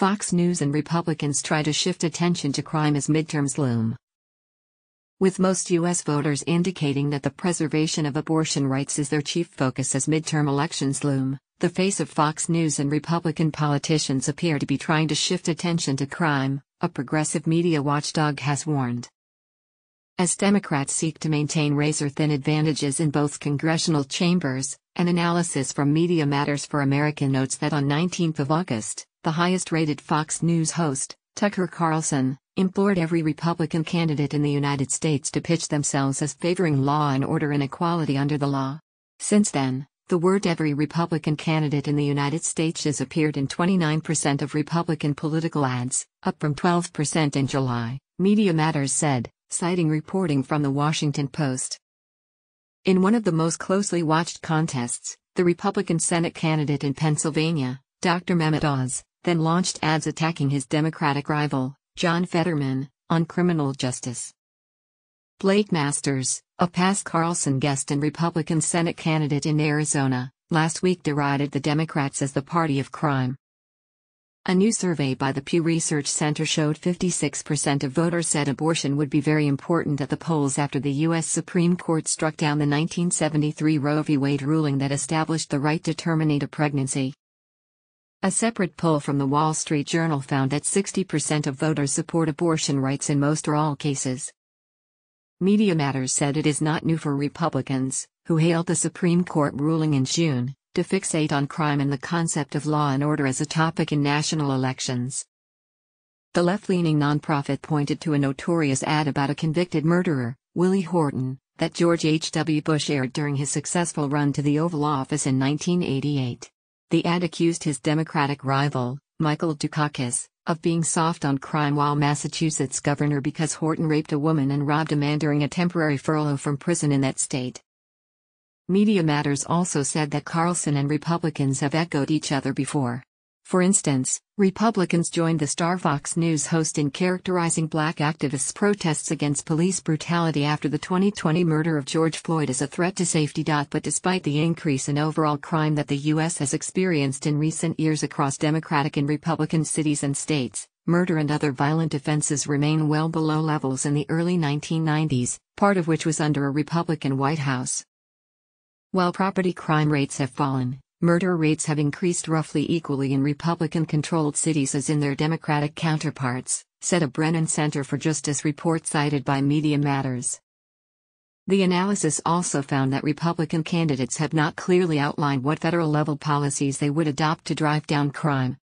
Fox News and Republicans try to shift attention to crime as midterms loom. With most U.S. voters indicating that the preservation of abortion rights is their chief focus as midterm elections loom, the face of Fox News and Republican politicians appear to be trying to shift attention to crime, a progressive media watchdog has warned. As Democrats seek to maintain razor thin advantages in both congressional chambers, an analysis from Media Matters for America notes that on 19 August, the highest rated Fox News host, Tucker Carlson, implored every Republican candidate in the United States to pitch themselves as favoring law and order and equality under the law. Since then, the word every Republican candidate in the United States has appeared in 29% of Republican political ads, up from 12% in July, Media Matters said citing reporting from the Washington Post. In one of the most closely watched contests, the Republican Senate candidate in Pennsylvania, Dr. Mehmet Oz, then launched ads attacking his Democratic rival, John Fetterman, on criminal justice. Blake Masters, a past Carlson guest and Republican Senate candidate in Arizona, last week derided the Democrats as the party of crime. A new survey by the Pew Research Center showed 56% of voters said abortion would be very important at the polls after the U.S. Supreme Court struck down the 1973 Roe v. Wade ruling that established the right to terminate a pregnancy. A separate poll from the Wall Street Journal found that 60% of voters support abortion rights in most or all cases. Media Matters said it is not new for Republicans, who hailed the Supreme Court ruling in June, to fixate on crime and the concept of law and order as a topic in national elections. The left leaning nonprofit pointed to a notorious ad about a convicted murderer, Willie Horton, that George H.W. Bush aired during his successful run to the Oval Office in 1988. The ad accused his Democratic rival, Michael Dukakis, of being soft on crime while Massachusetts governor because Horton raped a woman and robbed a man during a temporary furlough from prison in that state. Media Matters also said that Carlson and Republicans have echoed each other before. For instance, Republicans joined the Star Fox News host in characterizing black activists' protests against police brutality after the 2020 murder of George Floyd as a threat to safety. But despite the increase in overall crime that the U.S. has experienced in recent years across Democratic and Republican cities and states, murder and other violent offenses remain well below levels in the early 1990s, part of which was under a Republican White House. While property crime rates have fallen, murder rates have increased roughly equally in Republican controlled cities as in their Democratic counterparts, said a Brennan Center for Justice report cited by Media Matters. The analysis also found that Republican candidates have not clearly outlined what federal level policies they would adopt to drive down crime.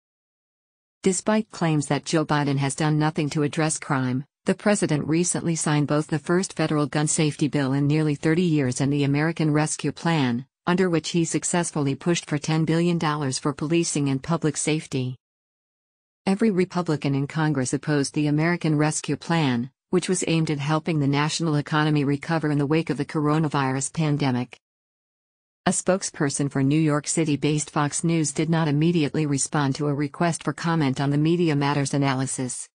Despite claims that Joe Biden has done nothing to address crime, the president recently signed both the first federal gun safety bill in nearly 30 years and the American Rescue Plan, under which he successfully pushed for $10 billion for policing and public safety. Every Republican in Congress opposed the American Rescue Plan, which was aimed at helping the national economy recover in the wake of the coronavirus pandemic. A spokesperson for New York City based Fox News did not immediately respond to a request for comment on the Media Matters analysis.